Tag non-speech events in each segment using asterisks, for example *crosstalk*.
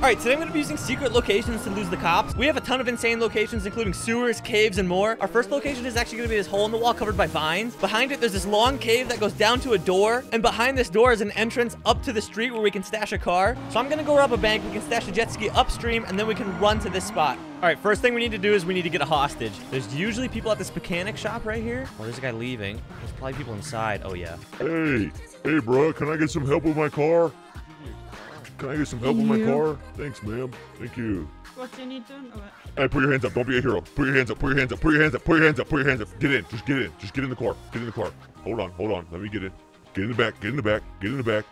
All right, today I'm gonna be using secret locations to lose the cops. We have a ton of insane locations, including sewers, caves, and more. Our first location is actually gonna be this hole in the wall covered by vines. Behind it, there's this long cave that goes down to a door, and behind this door is an entrance up to the street where we can stash a car. So I'm gonna go rob a bank, we can stash a jet ski upstream, and then we can run to this spot. All right, first thing we need to do is we need to get a hostage. There's usually people at this mechanic shop right here. Oh, there's a guy leaving. There's probably people inside. Oh, yeah. Hey, hey, bro, can I get some help with my car? Can I get some help with my car? Thanks, ma'am. Thank you. What do you need done? Oh, Hey, put your hands up. Don't be a hero. Put your hands up. Put your hands up. Put your hands up. Put your hands up. Put your hands up. Get in. Just get in. Just get in the car. Get in the car. Hold on. Hold on. Let me get in. Get in the back. Get in the back. Get in the back.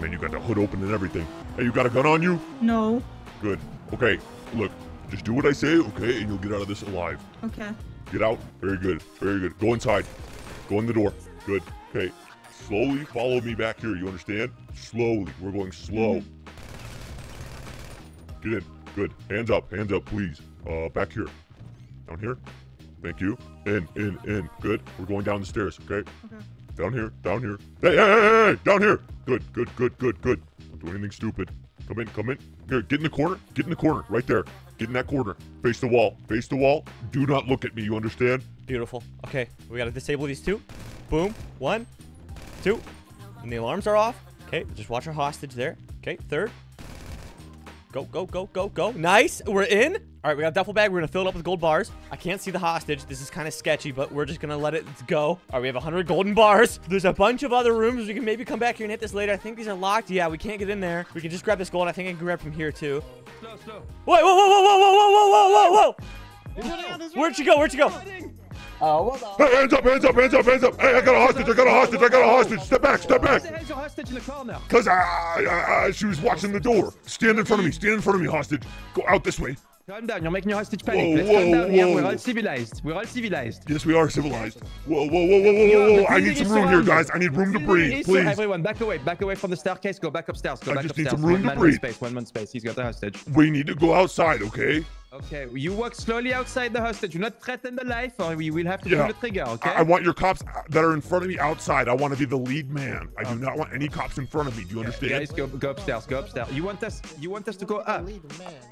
Man, you got the hood open and everything. Hey, you got a gun on you? no. Good. Okay. Look, just do what I say, okay, and you'll get out of this alive. Okay. Get out. Very good. Very good. Go inside. Go in the door. Good. Okay. Slowly follow me back here. You understand? Slowly. We're going slow. Get in. Good. Hands up. Hands up, please. Uh, back here. Down here. Thank you. In, in, in. Good. We're going down the stairs. Okay. Okay. Down here. Down here. Hey, hey, hey, hey, hey, down here. Good, good, good, good, good. Don't do anything stupid. Come in, come in. Here, get in the corner. Get in the corner. Right there. Get in that corner. Face the wall. Face the wall. Do not look at me. You understand? Beautiful. Okay, we gotta disable these two. Boom. One, two. And the alarms are off. Okay, just watch our hostage there. Okay, third. Go, go, go, go, go. Nice. We're in. All right, we got a duffel bag. We're gonna fill it up with gold bars. I can't see the hostage. This is kind of sketchy, but we're just gonna let it go. All right, we have 100 golden bars. There's a bunch of other rooms. We can maybe come back here and hit this later. I think these are locked. Yeah, we can't get in there. We can just grab this gold. I think I can grab from here too. Slow, slow. Wait, whoa, whoa, whoa, whoa, whoa, whoa, whoa, whoa, whoa, whoa. Where'd you go? Where'd you go? Hey, hands up, hands up, hands up, hands up. Hey, I got a hostage. I got a hostage. I got a hostage. Step back, step back. Why is hostage in the corner? Cause I, I, I, she was watching the door. Stand in front of me. Stand in front of me, hostage. Go out this way. Calm down, you're making your hostage panic. Whoa, Let's calm whoa, down here. whoa. We're all civilized. We're all civilized. Yes, we are civilized. Whoa, whoa, whoa, whoa, whoa, whoa. I need some room here, guys. I need room to breathe, please. everyone, back away, back away from the staircase. Go back upstairs. Go I back just need upstairs. some room to breathe. Space. One man space. He's got the hostage. We need to go outside, okay? Okay, you walk slowly outside the hostage. Do not threaten the life, or we will have to Yeah. pull the trigger. Okay. I, I want your cops that are in front of me outside. I want to be the lead man. I do oh. not want any cops in front of me. Do you understand? Guys, go, go upstairs. Go upstairs. You want us? You want us to go up?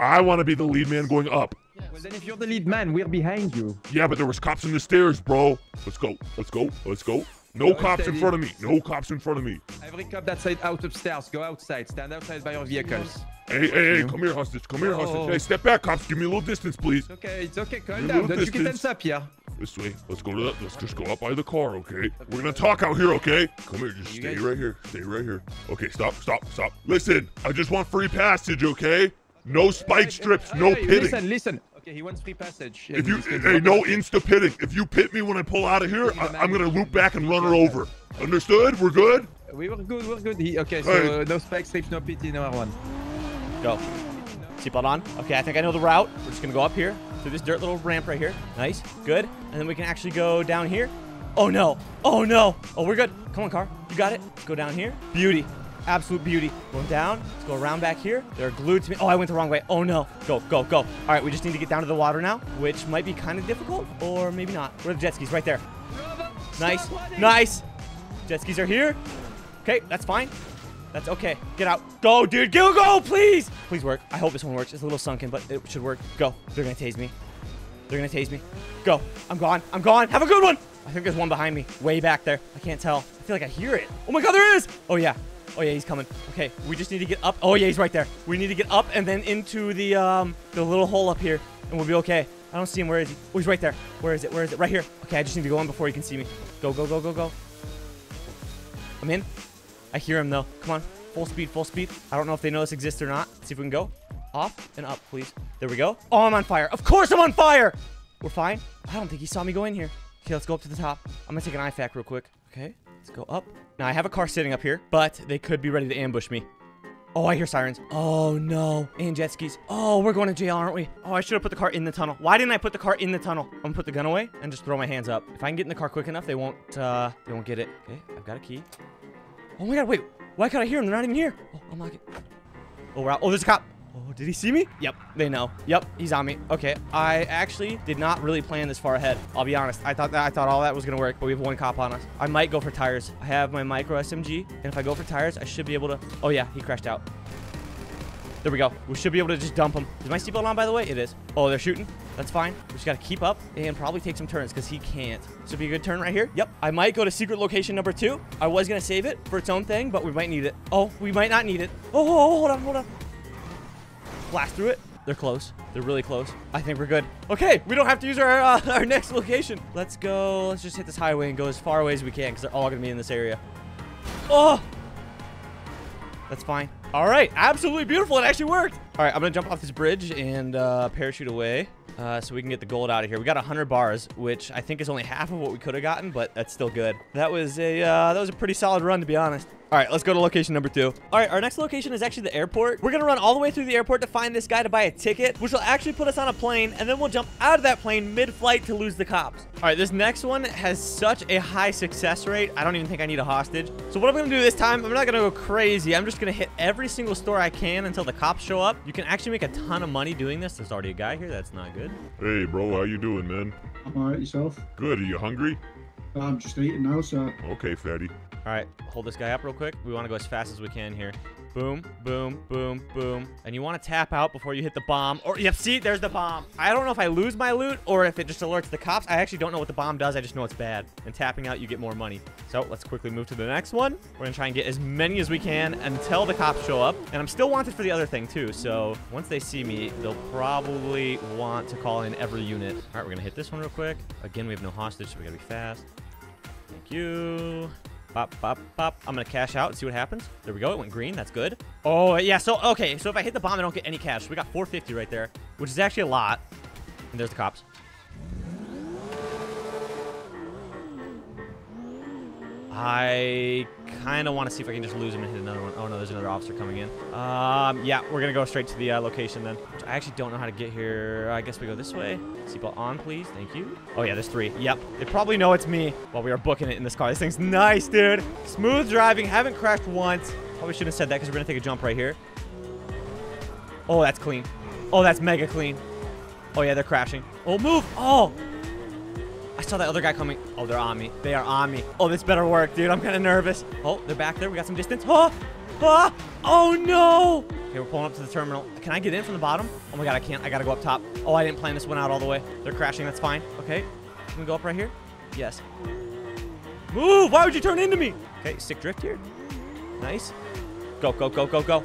I want to be the lead man going up. Well, then if you're the lead man, we're behind you. Yeah, but there was cops in the stairs, bro. Let's go. Let's go. Let's go. No Go cops in front of me. No cops in front of me. Every cop that's out upstairs, go outside. Stand outside by your vehicles. Hey, hey, hey, come here, hostage. Come here, hostage. Oh. Hey, step back, cops. Give me a little distance, please. It's okay. It's okay. Calm A down. little Don't you get distance. tense up here. This way. Let's go to the, let's just go up by the car, okay? We're gonna talk out here, okay? Come here, just You stay guys- right here. Stay right here. Okay, stop, stop, stop. Listen, I just want free passage, okay? No spike strips, oh, no Hey, hey, pitting. Listen, listen. Okay, he wants free passage. If you, hey, no insta pitting. If you pit me when I pull out of here, I, I'm gonna loop back and run her over. Understood? We're good? We were good. We're good. He, okay, so Hey. no spike strips, no PT, no R1. Go. Seatbelt on. Okay, I think I know the route. We're just gonna go up here through this dirt little ramp right here. Nice, good. And then we can actually go down here. Oh no! Oh no! Oh, we're good. Come on, car. You got it. Go down here. Beauty. Absolute beauty. Going down. Let's go around back here. They're glued to me. Oh, I went the wrong way. Oh no. Go, go, go. All right, we just need to get down to the water now, which might be kind of difficult, or maybe not. Where are the jet skis? Right there. Nice. Nice. Jet skis are here. Okay, that's fine. That's okay. Get out. Go, dude. Go, go, please. Please work. I hope this one works. It's a little sunken, but it should work. Go. They're gonna tase me. They're gonna tase me. Go. I'm gone. I'm gone. Have a good one. I think there's one behind me. Way back there. I can't tell. I feel like I hear it. Oh my god, there is. Oh yeah. Oh yeah, he's coming. Okay, we just need to get up. Oh yeah, he's right there. We need to get up and then into the um the little hole up here, and we'll be okay. I don't see him. Where is he? Oh, he's right there. Where is it? Where is it? Right here. Okay, I just need to go in before he can see me. Go, go, go, go, go. I'm in. I hear him though. Come on. Full speed, full speed. I don't know if they know this exists or not. Let's see if we can go. Off and up, please. There we go. Oh, I'm on fire. Of course I'm on fire. We're fine. I don't think he saw me go in here. Okay, let's go up to the top. I'm gonna take an IFAK real quick. Okay, let's go up. Now I have a car sitting up here, but they could be ready to ambush me. Oh, I hear sirens. Oh no. And jet skis. Oh, we're going to jail, aren't we? Oh, I should have put the car in the tunnel. Why didn't I put the car in the tunnel? I'm gonna put the gun away and just throw my hands up. If I can get in the car quick enough, they won't uh they won't get it. Okay, I've got a key. Oh my god, wait. Why can't I hear them? They're not even here. Oh, unlock it. Oh, we're out. Oh, there's a cop. Oh, did he see me? Yep, they know. Yep, he's on me. Okay, I actually did not really plan this far ahead. I'll be honest. I thought that I thought all that was gonna work, but we have one cop on us. I might go for tires. I have my micro SMG, and if I go for tires, I should be able to. Oh yeah, he crashed out. There we go. We should be able to just dump him. Is my seatbelt on, by the way? It is. Oh, they're shooting. That's fine. We just got to keep up and probably take some turns because he can't. Would be a good turn right here. Yep. I might go to secret location number two. I was going to save it for its own thing, but we might need it. Oh, we might not need it. Oh, oh, oh, hold on, hold on. Blast through it. They're close. They're really close. I think we're good. Okay, we don't have to use our uh, *laughs* our next location. Let's go. Let's just hit this highway and go as far away as we can because they're all going to be in this area. Oh! That's fine. All right, absolutely beautiful. It actually worked. All right, I'm gonna jump off this bridge and uh, parachute away uh, so we can get the gold out of here. We got 100 bars, which I think is only half of what we could have gotten, but that's still good. That was a uh, that was a pretty solid run, to be honest. All right, let's go to location number two. All right, our next location is actually the airport. We're gonna run all the way through the airport to find this guy to buy a ticket, which will actually put us on a plane, and then we'll jump out of that plane mid-flight to lose the cops. All right, this next one has such a high success rate. I don't even think I need a hostage. So what I'm gonna do this time, I'm not gonna go crazy. I'm just gonna hit every single store I can until the cops show up. You can actually make a ton of money doing this. There's already a guy here. That's not good. Hey, bro, how you doing, man? I'm alright yourself. Good. Are you hungry? I'm just eating now, sir. Okay, fatty. All right, hold this guy up real quick. We want to go as fast as we can here. Boom, boom, boom, boom. And you want to tap out before you hit the bomb. Or, yep, see, there's the bomb. I don't know if I lose my loot or if it just alerts the cops. I actually don't know what the bomb does. I just know it's bad. And tapping out, you get more money. So let's quickly move to the next one. We're going to try and get as many as we can until the cops show up. And I'm still wanted for the other thing, too. So once they see me, they'll probably want to call in every unit. All right, we're going to hit this one real quick. Again, we have no hostage, so we got to be fast. Thank you. Pop, pop, pop. I'm gonna cash out and see what happens. There we go. It went green. That's good. Oh, uh, yeah. So, okay. So if I hit the bomb, I don't get any cash. So We got 450 right there, which is actually a lot. And there's the cops. I kind of want to see if I can just lose him and hit another one. Oh, no, there's another officer coming in. Um, yeah, we're going to go straight to the uh, location then. I actually don't know how to get here. I guess we go this way. Seatbelt on, please. Thank you. Oh, yeah, there's three. Yep. They probably know it's me while we are booking it in this car. This thing's nice, dude. Smooth driving. Haven't crashed once. Probably shouldn't have said that because we're going to take a jump right here. Oh, that's clean. Oh, that's mega clean. Oh, yeah, they're crashing. Oh, move. Oh, saw that other guy coming. Oh, they're on me. They are on me. Oh, this better work, dude. I'm kind of nervous. Oh, they're back there. We got some distance. Oh, ah, oh no. Okay, we're pulling up to the terminal. Can I get in from the bottom? Oh my god, I can't. I gotta go up top. Oh, I didn't plan this one out all the way. They're crashing. That's fine. Okay. Can we go up right here? Yes. Move! Why would you turn into me? Okay, stick drift here. Nice. Go, go, go, go, go.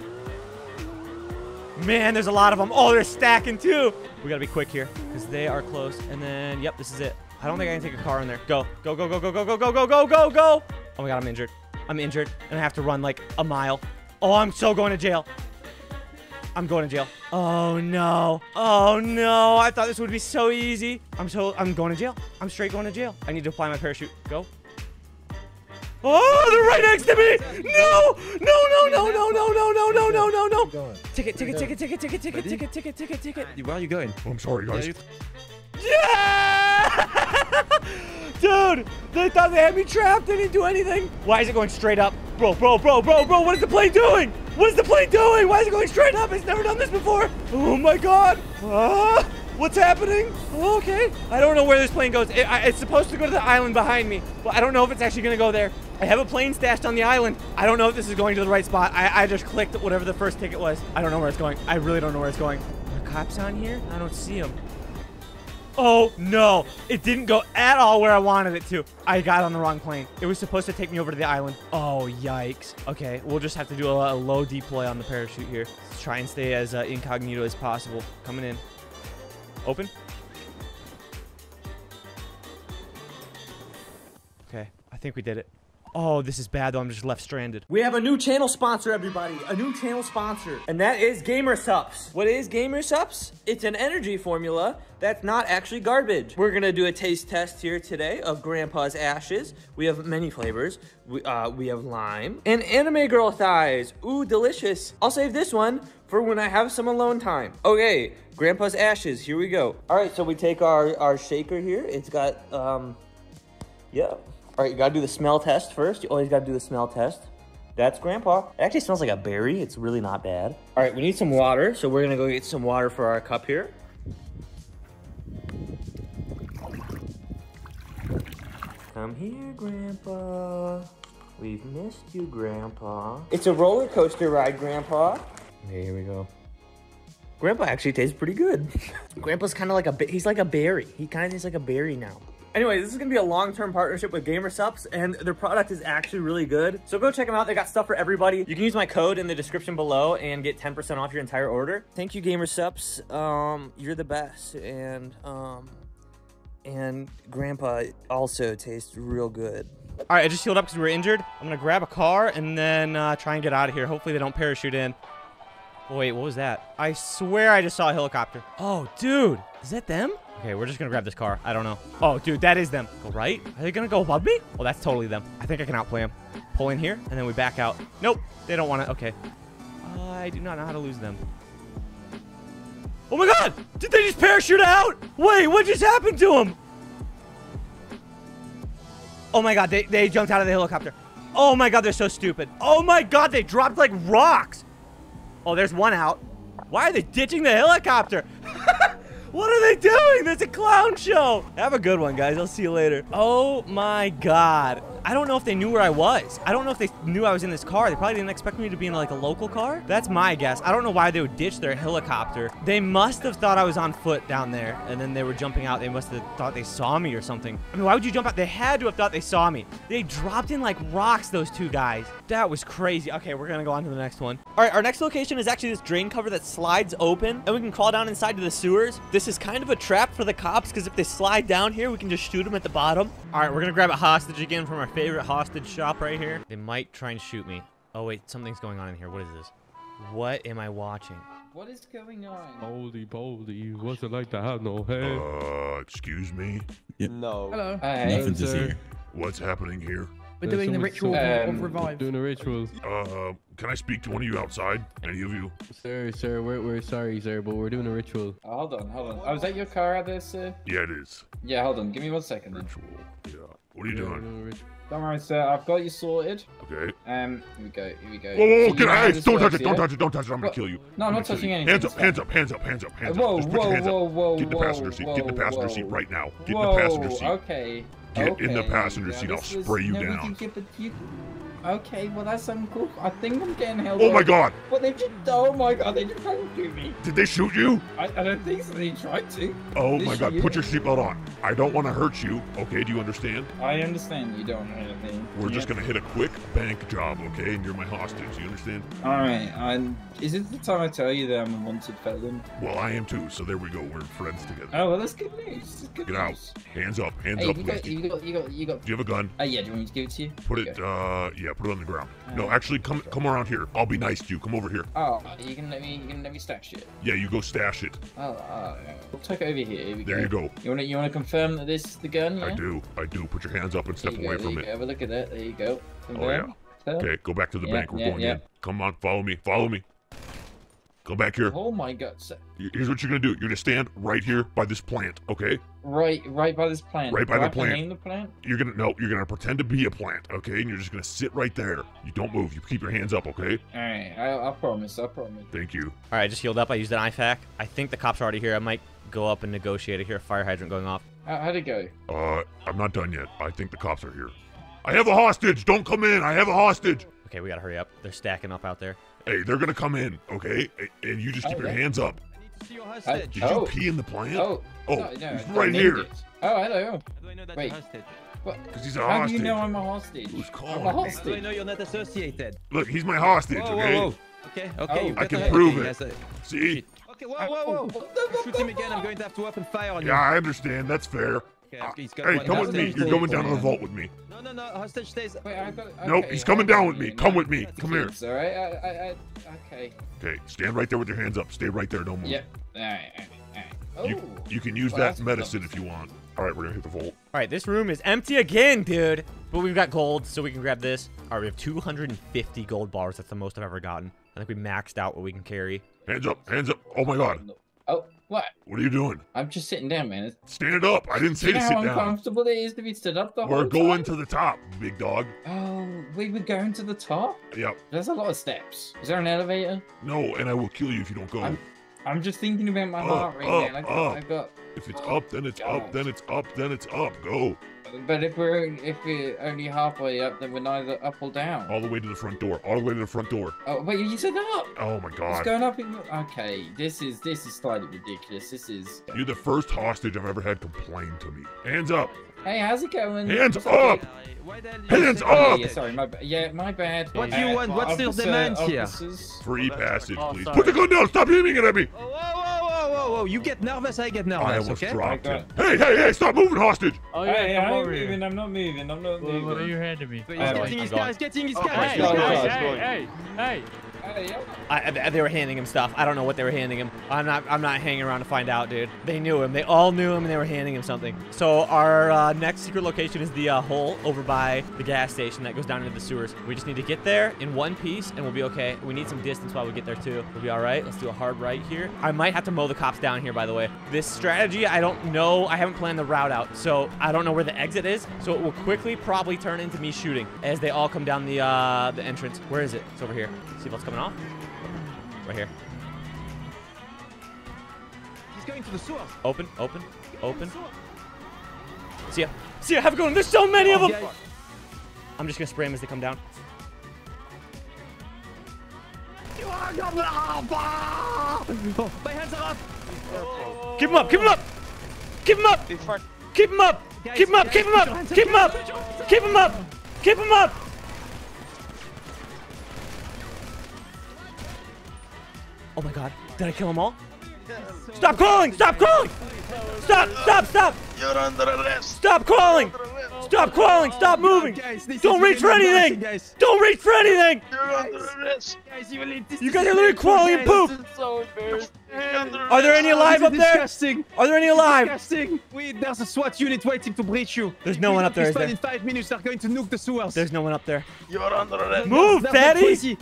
Man, there's a lot of them. Oh, they're stacking too. We gotta be quick here because they are close. And then, yep, this is it. I don't think I can take a car in there. Go, go, go, go, go, go, go, go, go, go, go, go. Oh my god, I'm injured. I'm injured, and I have to run like a mile. Oh, I'm so going to jail. I'm going to jail. Oh no. Oh no. I thought this would be so easy. I'm so I'm going to jail. I'm straight going to jail. I need to apply my parachute. Go. Oh, they're right next to me. No. No, no, no, no, no, no, no, no, no, no, no. Ticket, ticket, ticket, ticket, ticket, ticket, ticket, ticket, ticket, ticket. Where are you going? Oh, I'm sorry, guys. Yeah! Dude, they thought they had me trapped. They didn't do anything. Why is it going straight up? Bro, bro, bro, bro, bro, what is the plane doing? What is the plane doing? Why is it going straight up? It's never done this before. Oh my god. Ah, what's happening? Okay. I don't know where this plane goes. It, I, it's supposed to go to the island behind me, but I don't know if it's actually going to go there. I have a plane stashed on the island. I don't know if this is going to the right spot. I, I just clicked whatever the first ticket was. I don't know where it's going. I really don't know where it's going. Are cops on here? I don't see them. Oh, no. It didn't go at all where I wanted it to. I got on the wrong plane. It was supposed to take me over to the island. Oh, yikes. Okay, we'll just have to do a, a low deploy on the parachute here. Let's try and stay as uh, incognito as possible. Coming in. Open. Okay, I think we did it. Oh, this is bad though. I'm just left stranded. We have a new channel sponsor, everybody. A new channel sponsor. And that is Gamer Supps. What is Gamer Supps? It's an energy formula that's not actually garbage. We're gonna do a taste test here today of Grandpa's Ashes. We have many flavors. We, uh, we have lime and anime girl thighs. Ooh, delicious. I'll save this one for when I have some alone time. Okay, Grandpa's Ashes, here we go. All right, so we take our, our shaker here. It's got, um, yeah. All right, you gotta do the smell test first. You always gotta do the smell test. That's Grandpa. It actually smells like a berry. It's really not bad. All right, we need some water, so we're gonna go get some water for our cup here. Come here, Grandpa. We've missed you, Grandpa. It's a roller coaster ride, Grandpa. Okay, here we go. Grandpa actually tastes pretty good. *laughs* Grandpa's kind of like a he's like a berry. He kind of tastes like a berry now. Anyway, this is gonna be a long-term partnership with GamerSupps, and their product is actually really good. So go check them out. They got stuff for everybody. You can use my code in the description below and get 10% off your entire order. Thank you, GamerSupps. Um, you're the best, and um, and Grandpa also tastes real good. All right, I just healed up because we were injured. I'm gonna grab a car and then uh, try and get out of here. Hopefully they don't parachute in. Wait, what was that? I swear I just saw a helicopter. Oh, dude. Is that them? Okay, we're just gonna grab this car. I don't know. Oh, dude, that is them. Go right? Are they gonna go above me? Oh, that's totally them. I think I can outplay them. Pull in here, and then we back out. Nope, they don't want to. Okay. I do not know how to lose them. Oh my god! Did they just parachute out? Wait, what just happened to them? Oh my god, they, they jumped out of the helicopter. Oh my god, they're so stupid. Oh my god, they dropped like rocks. Oh, there's one out. Why are they ditching the helicopter? *laughs* what are they doing? That's a clown show. Have a good one, guys. I'll see you later. Oh my god. I don't know if they knew where I was. I don't know if they knew I was in this car. They probably didn't expect me to be in like a local car. That's my guess. I don't know why they would ditch their helicopter. They must have thought I was on foot down there and then they were jumping out. They must have thought they saw me or something. I mean, why would you jump out? They had to have thought they saw me. They dropped in like rocks, those two guys. That was crazy. Okay, we're gonna go on to the next one. All right, our next location is actually this drain cover that slides open and we can crawl down inside to the sewers. This is kind of a trap for the cops because if they slide down here, we can just shoot them at the bottom. All right, we're gonna grab a hostage again from our favorite hostage shop right here. They might try and shoot me. Oh wait, something's going on in here. What is this? What am I watching? What is going on? Holy moly, what's it like to have no hair? Uh, excuse me. No. Hello. Hey, Nothing to see. What's happening here? We're doing the ritual of- Um, of revive. Doing a ritual. Uh, can I speak to one of you outside? Any of you? Sir, sir, we're, we're sorry, sir, but we're doing a ritual. hold on, hold on. Oh, is that your car out there, sir? Yeah, it is. Yeah, hold on. Give me one second. Then. Ritual. Yeah. What are you Yeah, we're doing? Doing a ritual. Don't worry, sir. I've got you sorted. Okay. Um, here we go. Here we go. Whoa, whoa, whoa! So Get you know how hey, don't touch it! Don't touch it! Don't touch it! I'm gonna kill you. No, I'm I'm not touching you. anything, Hands up! sir. Hands up! Hands up! Hands up! Hands Whoa, up! Just put whoa, your hands whoa, up. whoa, Get in the passenger seat. Get in the passenger whoa. seat right now. Get in the passenger seat. Okay. Get in the passenger seat, I'll spray you no, down. it- you- Okay, well that's some cool. I think I'm getting held Oh my. God! But they just, oh my god, they just tried to shoot me. Did they shoot you? I, I don't think so. They tried to. Oh They my God! you? Put your seatbelt on. I don't want to hurt you. Okay? Do you understand? I understand you don't know anything. We're just gonna hit a quick bank job, okay? And you're my hostage. You understand? Alright, and is it the time I tell you that I'm a wanted felon? Well, I am too. So there we go. We're friends together. Oh, well, that's good news. That's good Get out. Hands up. Hands Hey, up, you please. you got, you got. Do you have a gun? Oh, yeah, do you want me to give it to you? Put it, uh, yeah, put it on the ground. No, Uh, actually, come come around here. I'll be nice to you. Come over here. Oh, you can let me, you can let me stash it. Yeah, you go stash it. Oh, uh, we'll take it over here. Here There go. you go. You wanna, you wanna confirm that this is the gun? Yeah. I do. I do. Put your hands up and step away go, from it. go. Have a look at that. There you go. Oh, yeah. Confirm. Confirm. Okay, go back to the Yeah, bank. We're yeah, going in. Come on, follow me. Follow me. Go back here. Oh my god. Here's what you're gonna do. You're gonna stand right here by this plant, okay? right, right by this plant. Right by Do the I have to plant. Name the plant. You're gonna no. You're gonna pretend to be a plant, okay? And you're just gonna sit right there. You don't move. You keep your hands up, okay? All right. I, I promise. I promise. Thank you. All right, I just healed up. I used an IFAK. I think the cops are already here. I might go up and negotiate. I hear a fire hydrant going off. How, how'd it go? Uh, I'm not done yet. I think the cops are here. I have a hostage. Don't come in. I have a hostage. Okay, we gotta hurry up. They're stacking up out there. Hey, they're gonna come in, okay? And you just keep Oh, your yeah. hands up. I need to see your I. Did oh. you pee in the plant? Oh. Oh, no, no, he's right here. it. Oh, hello. How do I know that's Wait. a hostage? Because he's a How hostage. do you know I'm a hostage? Who's I'm calling a me? How do I know you're not associated? Look, he's my hostage, Whoa, okay? whoa, whoa. Okay, okay. Oh. I better- can okay, prove it. yes, uh, See? Okay, whoa, whoa, whoa. What *laughs* the- Shoot him again. I'm going to have to open fire on you. Yeah, I understand. That's fair. Okay, Uh, he's got hey, one come with me. You're going down to the vault with me. No, no, no. Hostage stays. Wait, I got. Nope, he's coming down with me. Come with me. Come here. All right. I, I, I, okay. Okay, stand right there with your hands up. Stay right there. Don't move. Yep. All right. All right. All right. You, Oh. you can use Well, that medicine if you want. All right, we're gonna hit the vault. All right, this room is empty again, dude. But we've got gold, so we can grab this. All right, we have 250 gold bars. That's the most I've ever gotten. I think we maxed out what we can carry. Hands up. Hands up. Oh my God. No. Oh. What? What are you doing? I'm just sitting down, man. It's, Stand up. I didn't say you to know sit how down. uncomfortable it is to be stood up the whole We're going to the top, big dog. Oh, we were going to the top? Yep. There's a lot of steps. Is there an elevator? No, and I will kill you if you don't go. I'm- I'm just thinking about my Up, heart rate, up, man. I got, up. I got. If it's Oh, up, then it's God. up, then it's up, then it's up. Go. But if we're if we're only halfway up, then we're neither up or down. All the way to the front door. All the way to the front door. Oh, wait, you said up. Oh my It's god. going up. In, okay, this is this is slightly ridiculous. This is. You're the first hostage I've ever had complain to me. Hands up. Hey, how's it going? Hands It's okay. up. Why the hell you Hands up. yeah, sorry, my ba- yeah, my bad. What do you want? What's your officer- demand here? Free passage, Oh, please. sorry. Put the gun down. Stop aiming it at me. Oh, whoa, whoa! You get nervous, I get I nervous. almost okay? dropped him. Hey, hey, hey! Stop moving, hostage. Oh yeah, Hey, come I'm over moving. I'm not moving. I'm not What, moving. what are you handing me? He's getting his I'm car. He's getting his Oh, car. hey, He's getting his go. hey, hey, hey, Hey, yeah. I, they were handing him stuff. I don't know what they were handing him. I'm not. I'm not hanging around to find out, dude. They knew him. They all knew him, and they were handing him something. So our uh, next secret location is the uh, hole over by the gas station that goes down into the sewers. We just need to get there in one piece, and we'll be okay. We need some distance while we get there too. We'll be all right. Let's do a hard right here. I might have to mow the cops down here, by the way. This strategy, I don't know. I haven't planned the route out, so I don't know where the exit is. So it will quickly probably turn into me shooting as they all come down the uh, the entrance. Where is it? It's over here. See if it's coming off. Right here. He's going to the sewers. Open, open, open. See ya. See ya. Have a good one. There's so many of them. Yeah, I'm just gonna spray them as they come down. Oh, my hands are up. Keep him up. Keep him up. Keep him up. Keep him up. Guys, Keep him up. guys, Keep him put up. your hands up, Keep him up. Keep him up. Keep him up. Oh my god. Did I kill them all? Stop calling! Stop calling! Stop! Stop! Stop! You're under arrest. Stop calling! Stop calling! Stop moving! Don't reach for anything! Don't reach for anything! You're under arrest. guys, you will need this. You is guys are literally crawling in poop! This is so embarrassing. You're there any alive up there? Are there any alive? Wait, there's a SWAT unit waiting to breach you. There's no one up there, is respond there? In five minutes, they're going to nuke the sewers. There's no one up there. You're under arrest. Move, There's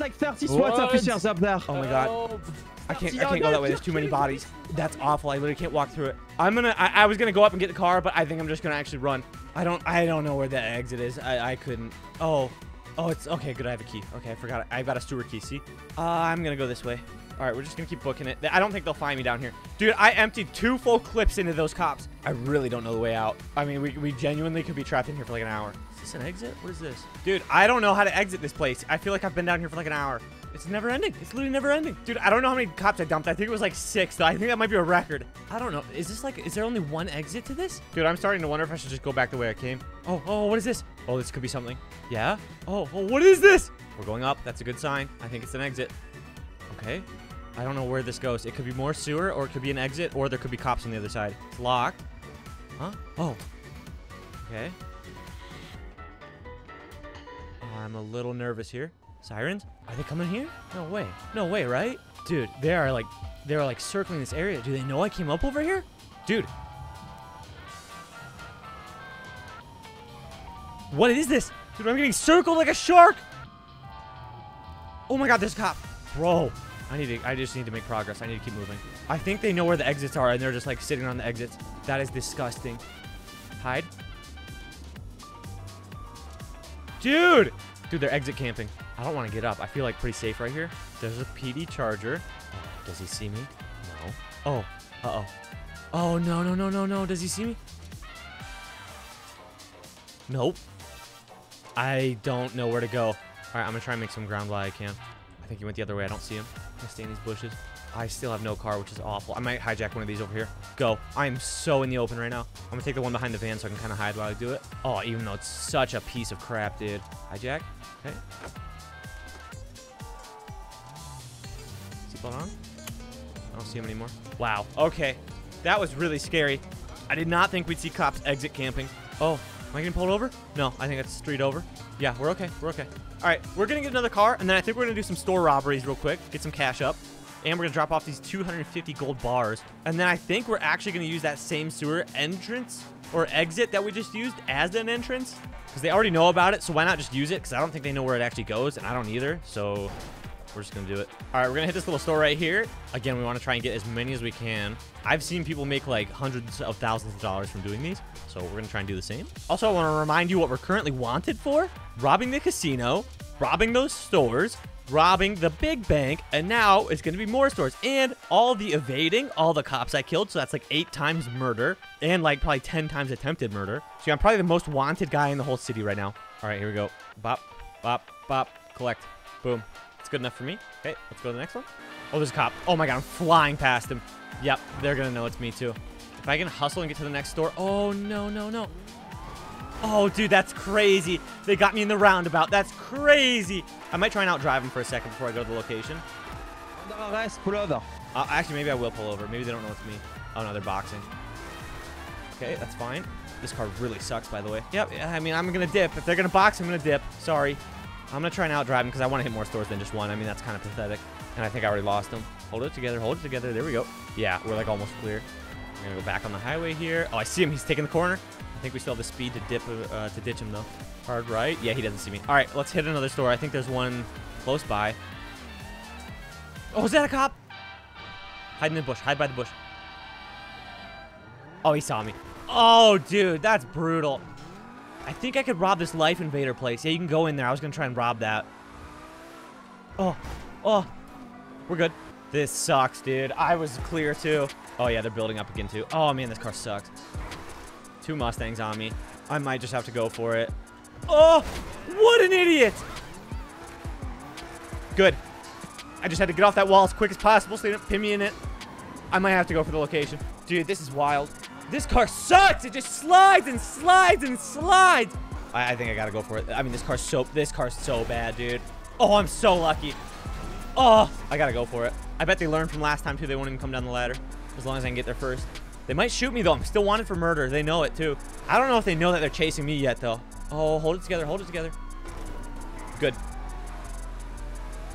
like fatty! 20 There's like 30 SWAT What? officers up there. Oh my god. I can't I can't go that way. There's too many bodies. That's awful. I literally can't walk through it. I'm gonna I, I was gonna go up and get the car, but I think I'm just gonna actually run. I don't I don't know where the exit is. I, I couldn't. Oh. Oh, it's okay. Good. I have a key. Okay, I forgot. it. I've got a steward key. See? Uh, I'm gonna go this way. All right, we're just gonna keep booking it. I don't think they'll find me down here, dude. I emptied two full clips into those cops. I really don't know the way out. I mean, we we genuinely could be trapped in here for like an hour. Is this an exit? What is this, dude? I don't know how to exit this place. I feel like I've been down here for like an hour. It's never ending. It's literally never ending. Dude, I don't know how many cops I dumped. I think it was like six. Though. I think that might be a record. I don't know. Is this like, is there only one exit to this? Dude, I'm starting to wonder if I should just go back the way I came. Oh, oh, what is this? Oh, this could be something. Yeah? Oh, oh, what is this? We're going up. That's a good sign. I think it's an exit. Okay. I don't know where this goes. It could be more sewer, or it could be an exit, or there could be cops on the other side. It's locked. Huh? Oh. Okay. I'm a little nervous here. Sirens? Are they coming here? No way. No way, right? Dude, they are like, they're like circling this area. Do they know I came up over here? Dude. What is this? Dude, I'm getting circled like a shark. Oh my god, there's a cop. Bro, I need to, I just need to make progress. I need to keep moving. I think they know where the exits are and they're just like sitting on the exits. That is disgusting. Hide. Dude! Dude, they're exit camping. I don't want to get up. I feel like pretty safe right here. There's a PD charger. Does he see me? No. Oh. Uh-oh. Oh, no, no, no, no, no. Does he see me? Nope. I don't know where to go. All right, I'm going to try and make some ground while I can. I think he went the other way. I don't see him. To stay in these bushes. I still have no car, which is awful. I might hijack one of these over here. Go. I am so in the open right now. I'm to take the one behind the van so I can kind of hide while I do it. Oh, even though it's such a piece of crap, dude. Hijack. Okay. Seatbelt on? I don't see him anymore. Wow. Okay. That was really scary. I did not think we'd see cops exit camping. Oh, am I getting pulled over? No, I think it's street over. Yeah, we're okay. We're okay. All right, we're going to get another car, and then I think we're going to do some store robberies real quick, get some cash up. And we're going to drop off these 250 gold bars. And then I think we're actually going to use that same sewer entrance or exit that we just used as an entrance. Because they already know about it, so why not just use it? Because I don't think they know where it actually goes, and I don't either. So We're just gonna do it. All right, we're gonna hit this little store right here. Again, we want to try and get as many as we can. I've seen people make like hundreds of thousands of dollars from doing these, so we're gonna try and do the same. Also, I want to remind you what we're currently wanted for: robbing the casino, robbing those stores, robbing the big bank, and now it's gonna be more stores and all the evading, all the cops I killed. So that's like eight times murder and like probably ten times attempted murder. So yeah, I'm probably the most wanted guy in the whole city right now. All right, here we go. Bop, bop, bop. Collect. Boom. It's good enough for me. Okay, let's go to the next one. Oh, there's a cop. Oh my god, I'm flying past him. Yep, they're gonna know it's me too. If I can hustle and get to the next store. Oh no, no, no. Oh, dude, that's crazy. They got me in the roundabout. That's crazy. I might try and outdrive them for a second before I go to the location. Pull over. Uh, actually, maybe I will pull over. Maybe they don't know it's me. Oh, no, they're boxing. Okay, that's fine. This car really sucks, by the way. Yep, I mean, I'm going to dip. If they're going to box, I'm going to dip. Sorry. I'm going to try and outdrive them because I want to hit more stores than just one. I mean, that's kind of pathetic. And I think I already lost them. Hold it together. Hold it together. There we go. Yeah, we're like almost clear. We're going to go back on the highway here. Oh, I see him. He's taking the corner. I think we still have the speed to dip uh, to ditch him, though. Hard right. Yeah, he doesn't see me. All right, let's hit another store. I think there's one close by. Oh, is that a cop? Hide in the bush. Hide by the bush. Oh, he saw me. Oh, dude, that's brutal. I think I could rob this Life Invader place. Yeah, you can go in there. I was going to try and rob that. Oh, oh, we're good. This sucks, dude. I was clear, too. Oh, yeah, they're building up again, too. Oh, man, this car sucks. Two Mustangs on me. I might just have to go for it. Oh, what an idiot. Good. I just had to get off that wall as quick as possible so they didn't pin me in it. I might have to go for the location. Dude, this is wild. This car sucks. It just slides and slides and slides. I, I think I gotta go for it. I mean, this car's so this car's so bad, dude. Oh, I'm so lucky. Oh, I gotta go for it. I bet they learned from last time too. They won't even come down the ladder as long as I can get there first. They might shoot me though. I'm still wanted for murder. They know it too. I don't know if they know that they're chasing me yet though. Oh, hold it together. Hold it together. Good.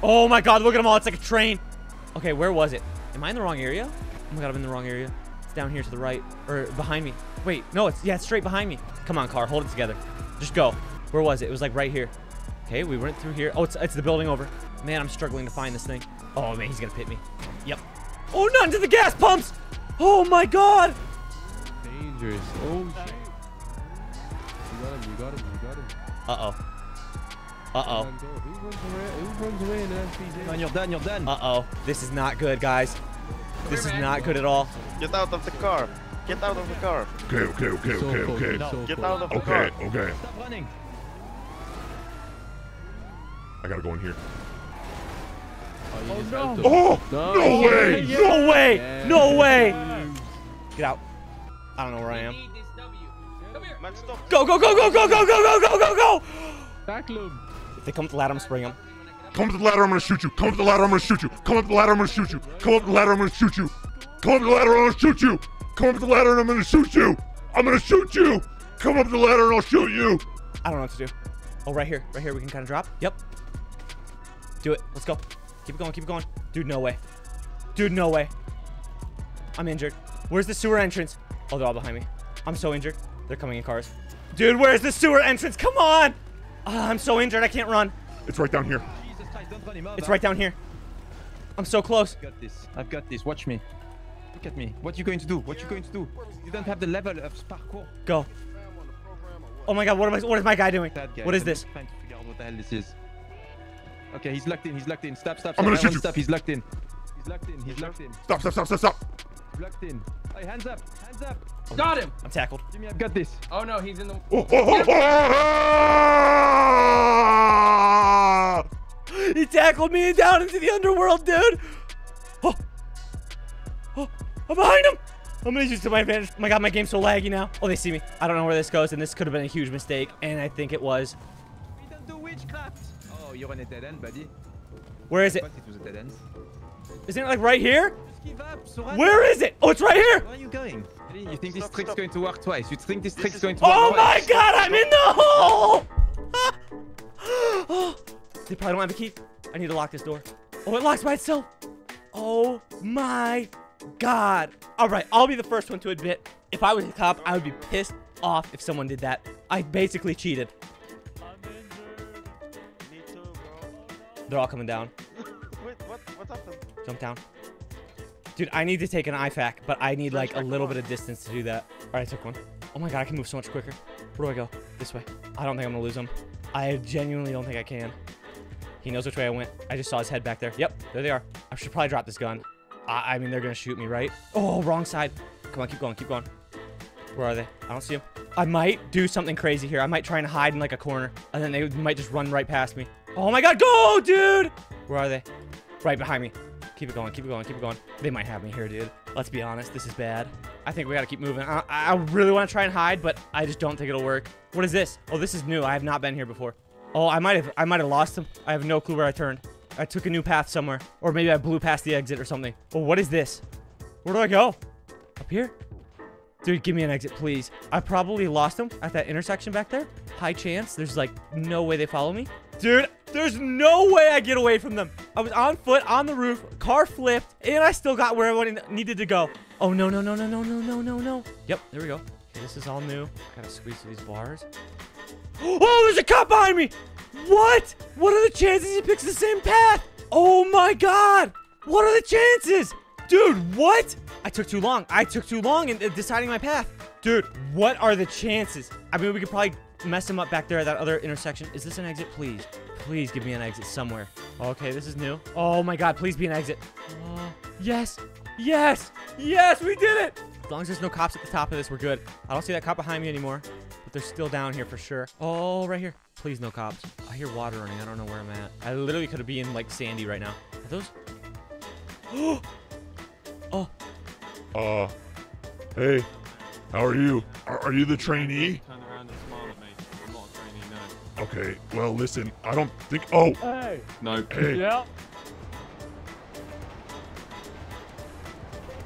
Oh my god, look at them all. It's like a train. Okay, where was it? Am I in the wrong area? Oh my god, I'm in the wrong area. It's down here to the right. Or behind me. Wait, no, it's yeah, it's straight behind me. Come on, car, hold it together. Just go. Where was it? It was like right here. Okay, we went through here. Oh, it's it's the building over. Man, I'm struggling to find this thing. Oh man, he's gonna pit me. Yep. Oh, none to the gas pumps! Oh my god! Dangerous. Oh shit. You got him. You got him. You got him. Uh-oh. Uh-oh. Man, go. Who runs away? Who runs away in an Done, you're done, you're done. Uh-oh. This is not good, guys. This is not good at all. Get out of the car. Get out of the car. Okay, okay, okay, So okay, close, okay. so Get out of the Okay, car. okay. Stop running. I gotta go in here. Oh, no. Oh! No, No way! yeah. No way! Yeah. No way! Get out. I don't know where I am. Man. Go, go, go, go, go, go, go, go, go, go, go! Tackle him. If they come to the ladder, I'm spring them. Come up the ladder, I'm gonna shoot you. Come up the ladder, I'm gonna shoot you. Come up the ladder, I'm gonna shoot you. Come up the ladder, I'm gonna shoot you. Come up the ladder, I'm gonna shoot you. Come up the ladder, and I'm gonna shoot you. I'm gonna shoot you. Come up the ladder, and I'll shoot you. I don't know what to do. Oh, right here. Right here. We can kind of drop. Yep. Do it. Let's go. Keep it going. Keep it going. Dude, no way. Dude, no way. I'm injured. Where's the sewer entrance? Oh, they're all behind me. I'm so injured. They're coming in cars. Dude, where's the sewer entrance? Come on! Ah, I'm so injured. I can't run. It's right down here. Jesus Christ, don't run him over. It's right down here. I'm so close. I've got this. I've got this. Watch me. Look at me. What you going to do? What you going to do? You don't have the level of parkour. Go. Oh my god, what am I what is my guy doing? Guy. What is this? Trying to figure out what the hell this is. Okay, he's locked in. He's locked in. Stop, stop, stop. I'm gonna shoot you. Stop. He's locked in. He's locked in. He's locked in. Stop, stop, stop, stop, stop. Locked in. Hey, hands up. Hands up. Got him. I'm tackled. Jimmy, I've got this. Oh no, he's in the. Oh, oh, oh, oh, oh. He tackled me down into the underworld, dude. Oh. Oh, I'm behind him. I'm gonna use it to my advantage. Oh my god, my game's so laggy now. Oh, they see me. I don't know where this goes, and this could have been a huge mistake, and I think it was. We don't do witchcraft. You're on a dead end, buddy. Where is it? It was a dead end. Isn't it like right here? Just give up. Surrender. Where is it? Oh, it's right here. Where are you going? You think this trick's going to work twice? You think this trick's going to work Oh my god, I'm in the hole! *gasps* they probably don't have a key. I need to lock this door. Oh, it locks by itself. Oh my god. All right, I'll be the first one to admit if I was a cop, I would be pissed off if someone did that. I basically cheated. They're all coming down. Wait, What What's happened? Jump down. Dude, I need to take an IFAK, but I need like a little bit of distance to do that. All right, I took one. Oh my god, I can move so much quicker. Where do I go? This way. I don't think I'm gonna lose him. I genuinely don't think I can. He knows which way I went. I just saw his head back there. Yep, there they are. I should probably drop this gun. I, I mean, they're gonna shoot me, right? Oh, wrong side. Come on, keep going, keep going. Where are they? I don't see them. I might do something crazy here. I might try and hide in like a corner, and then they might just run right past me. Oh my god, go, dude! Where are they? Right behind me. Keep it going, keep it going, keep it going. They might have me here, dude. Let's be honest, this is bad. I think we gotta keep moving. I, I really want to try and hide, but I just don't think it'll work. What is this? Oh, this is new. I have not been here before. Oh, I might have I might have lost them. I have no clue where I turned. I took a new path somewhere. Or maybe I blew past the exit or something. Oh, what is this? Where do I go? Up here? Dude, give me an exit, please. I probably lost them at that intersection back there. High chance. There's like no way they follow me. Dude, there's no way I get away from them. I was on foot, on the roof, car flipped, and I still got where I wanted- needed to go. Oh, no, no, no, no, no, no, no, no, no. Yep, there we go. Okay, this is all new. Gotta squeeze through these bars. *gasps* Oh, there's a cop behind me! What? What are the chances he picks the same path? Oh my god! What are the chances? Dude, what? I took too long. I took too long in deciding my path. Dude, what are the chances? I mean, we could probably mess him up back there at that other intersection. Is this an exit? Please. Please give me an exit somewhere. Okay, this is new. Oh my god, please be an exit. Oh, yes. Yes. Yes, we did it. As long as there's no cops at the top of this, we're good. I don't see that cop behind me anymore. But they're still down here for sure. Oh, right here. Please, no cops. I hear water running. I don't know where I'm at. I literally could be in, like, Sandy right now. Are those... Oh! *gasps* Oh, Uh, hey, how are you? Are, are you the trainee? Okay, well, listen, I don't think. Oh, Hey. No. hey, Yeah.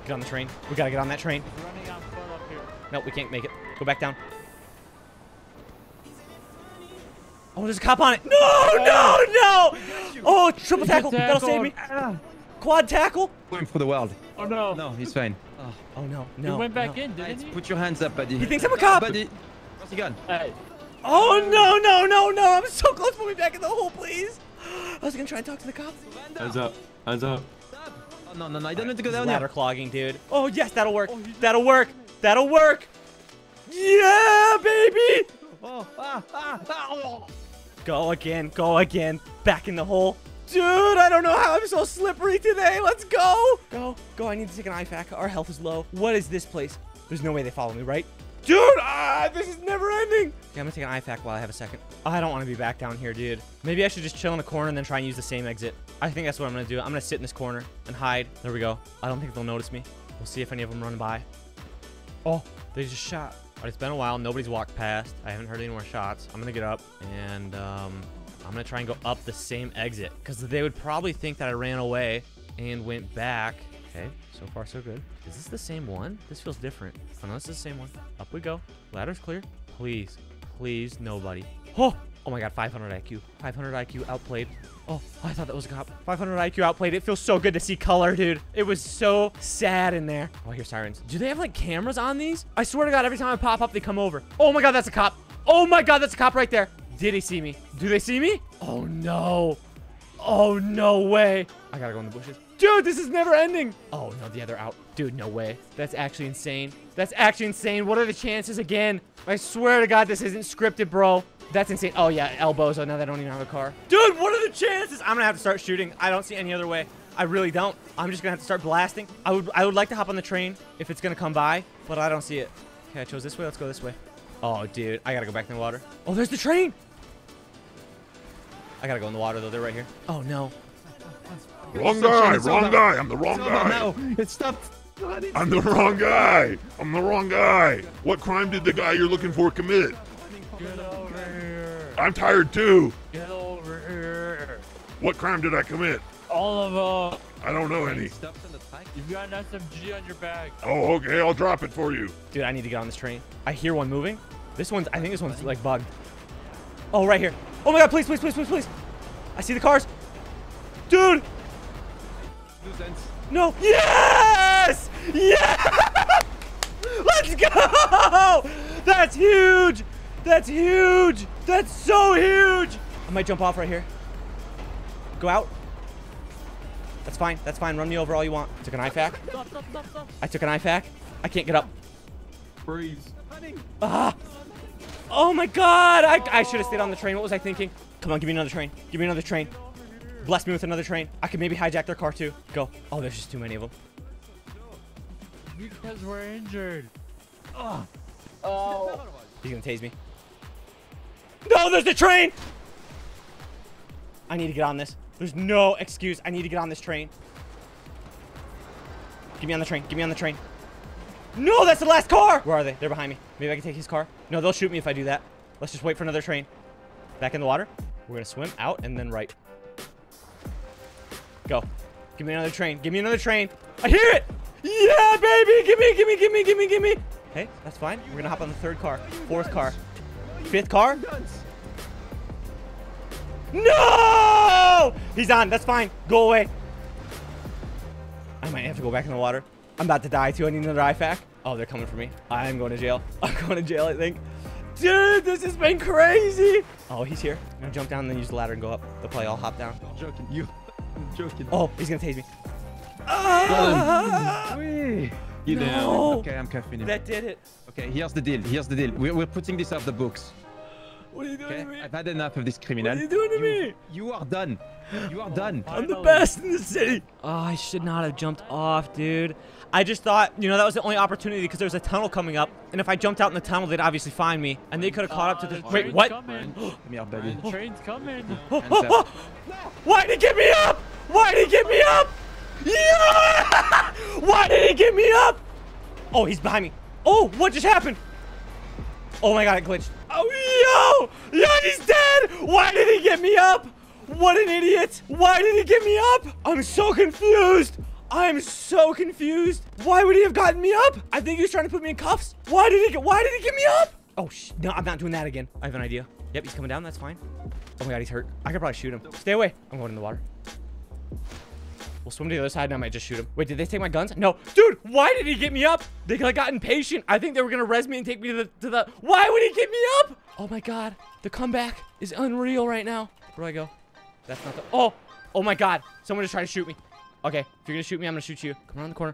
get on the train. We gotta get on that train. Running on foot up here. Nope, we can't make it. Go back down. Oh, there's a cop on it. No, oh. no, no! Oh, triple tackle. That'll save me. Ah. Quad tackle. Going for the world. Oh no. No, he's fine. Oh, no, no. He went back no. in, didn't he? Put your hands up, buddy. He thinks I'm a cop. Buddy. What's the gun? Hey. Oh, no, no, no, no. I'm so close. Put me back in the hole, please. I was gonna try and talk to the cops. Hands up. Hands up. Oh, no, no, no. I don't need to go This down ladder there. clogging, dude. Oh, yes, that'll work. That'll work. That'll work. Yeah, baby. Oh, ah, ah, ah, oh. Go again. Go again. Back in the hole. Dude, I don't know how I'm so slippery today. Let's go. Go. Go. I need to take an IFAK. Our health is low. What is this place? There's no way they follow me, right? Dude, ah, this is never ending. Yeah, I'm gonna take an IFAK while I have a second. I don't want to be back down here, dude. Maybe I should just chill in the corner and then try and use the same exit. I think that's what I'm gonna do. I'm gonna sit in this corner and hide. There we go. I don't think they'll notice me. We'll see if any of them run by. Oh, they just shot. All right, it's been a while. Nobody's walked past. I haven't heard any more shots. I'm gonna get up and um, I'm gonna try and go up the same exit because they would probably think that I ran away and went back. Okay, so far so good. Is this the same one? This feels different. Oh no, this is the same one. Up we go. Ladder's clear. Please, please, nobody. Oh, oh my God, 500 IQ. 500 IQ outplayed. Oh, I thought that was a cop. 500 IQ outplayed. It feels so good to see color, dude. It was so sad in there. Oh, I hear sirens. Do they have like cameras on these? I swear to God, every time I pop up, they come over. Oh my God, that's a cop. Oh my God, that's a cop right there. Did he see me? Do they see me? Oh no. Oh, no way. I gotta go in the bushes. Dude, this is never ending. Oh, no, the other out. Dude, no way. That's actually insane. That's actually insane. What are the chances again? I swear to God, this isn't scripted, bro. That's insane. Oh, yeah, elbows. Oh, now they don't even have a car. Dude, what are the chances? I'm gonna have to start shooting. I don't see any other way. I really don't. I'm just gonna have to start blasting. I would, I would like to hop on the train if it's gonna come by, but I don't see it. Okay, I chose this way. Let's go this way. Oh, dude, I gotta go back in the water. Oh, there's the train. I gotta go in the water though. They're right here. Oh no. Wrong guy, wrong guy. I'm the wrong guy. now. It stopped. I'm the wrong guy. I'm the wrong guy. What crime did the guy you're looking for commit? Get over here. I'm tired too. Get over here. What crime did I commit? All of them. I don't know any. It stopped on the track. You've got an SMG on your back. Oh, okay, I'll drop it for you. Dude, I need to get on this train. I hear one moving. This one's, I think this one's like bugged. Oh, right here. Oh my god, please, please, please, please, please. I see the cars. Dude, Ends. no. Yes! Yes! *laughs* Let's go! That's huge! That's huge! That's so huge! I might jump off right here. Go out. That's fine. That's fine. Run me over all you want. Took an IFAK. Stop, stop, stop, stop. I took an IFAK. I can't get up. Freeze. Ah! Oh my god! I, I should have stayed on the train. What was I thinking? Come on, give me another train. Give me another train. Bless me with another train. I could maybe hijack their car too. Go. Oh, there's just too many of them. Because we're injured. Oh. oh. He's gonna tase me. No, there's the train! I need to get on this. There's no excuse. I need to get on this train. Get me on the train. Get me on the train. No, that's the last car! Where are they? They're behind me. Maybe I can take his car. No, they'll shoot me if I do that. Let's just wait for another train. Back in the water. We're gonna swim out and then right. Go. Give me another train. Give me another train. I hear it! Yeah, baby! Give me, give me, give me, give me, give me! Hey, that's fine. We're gonna hop on the third car. Fourth car. Fifth car? No! He's on. That's fine. Go away. I might have to go back in the water. I'm about to die too. I need another IFAK. Oh, they're coming for me. I'm going to jail. *laughs* I'm going to jail, I think. Dude, this has been crazy. Oh, he's here. I'm gonna jump down and then use the ladder and go up. They'll probably all hop down. I'm joking. You. I'm joking. Oh, he's gonna tase me. Ah! Wait. Get No. down. Okay, I'm cuffing him. That did it. Okay, here's the deal. Here's the deal. We're, we're putting this off the books. What are you doing Okay, to me? I've had enough of this criminal. What are you doing to me? You are done. You are done. I'm the best in the city. Oh, I should not have jumped off, dude. I just thought, you know, that was the only opportunity because there was a tunnel coming up. And if I jumped out in the tunnel, they'd obviously find me. And they could have caught up to the... the Wait, train's what? Coming. Come here, buddy. The train's coming. *gasps* *gasps* Why did he get me up? Why did he get me up? Yeah! *laughs* Why did he get me up? Oh, he's behind me. Oh, what just happened? Oh my god, it glitched. Oh, yo! Yo, he's dead! Why did he get me up? What an idiot! Why did he get me up? I'm so confused! I'm so confused. Why would he have gotten me up? I think he was trying to put me in cuffs. Why did he get why did he get me up? Oh no, I'm not doing that again. I have an idea. Yep, he's coming down, that's fine. Oh my god, he's hurt. I could probably shoot him. Stay away. I'm going in the water. We'll swim to the other side and I might just shoot him. Wait, did they take my guns? No. Dude, why did he get me up? They like got impatient. I think they were gonna res me and take me to the to the Why would he get me up? Oh my god. The comeback is unreal right now. Where do I go? That's not the Oh! Oh my god. Someone just tried to shoot me. Okay, if you're gonna shoot me, I'm gonna shoot you. Come around the corner.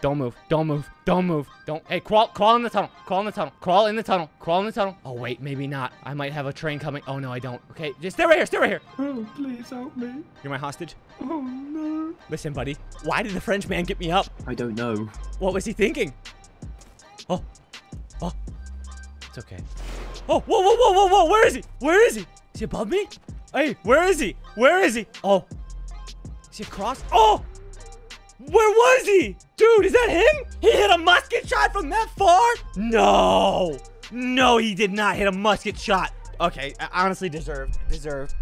Don't move. Don't move. Don't move. Don't. Hey, crawl. Crawl in the tunnel. Crawl in the tunnel. Crawl in the tunnel. Crawl in the tunnel. Oh wait, maybe not. I might have a train coming. Oh no, I don't. Okay, just stay right here. Stay right here. Oh, please help me. You're my hostage. Oh, no. Listen, buddy. Why did the French man get me up? I don't know. What was he thinking? Oh. Oh. It's okay. Oh, whoa, whoa, whoa, whoa, whoa. Where is he? Where is he? Is he above me? Hey, where is he? Where is he? Oh. He across? Oh! Where was he? Dude, is that him? He hit a musket shot from that far? No. No, he did not hit a musket shot. Okay, honestly deserved. Deserved.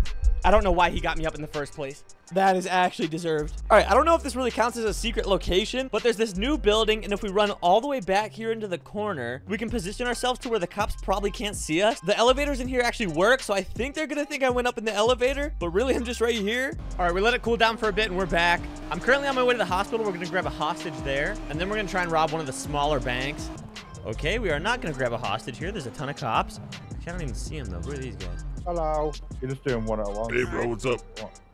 I don't know why he got me up in the first place. That is actually deserved. All right, I don't know if this really counts as a secret location, but there's this new building, and if we run all the way back here into the corner, we can position ourselves to where the cops probably can't see us. The elevators in here actually work, so I think they're gonna think I went up in the elevator, but really I'm just right here. All right, we let it cool down for a bit, and we're back. I'm currently on my way to the hospital. We're gonna grab a hostage there, and then we're gonna try and rob one of the smaller banks. Okay, we are not gonna grab a hostage here. There's a ton of cops. I don't even see them though. Who are these guys? Hello. You're just doing one at once. Hey, bro, what's up?